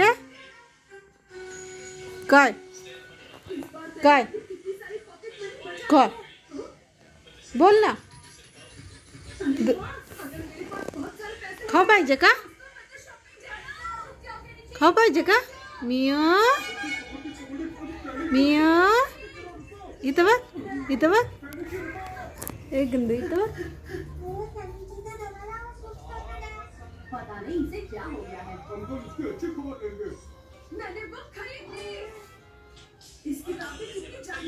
पाहिजे काय काय काय बोल ना ब- खाऊ पाहिजे का खाऊ पाहिजे का मिया मिया इथं बघ एक गंद बघ नहीं इसे क्या हो गया है? मैंने वो खरीद ली। इस किताब में कितनी जानकारी दी गई है मैं हमें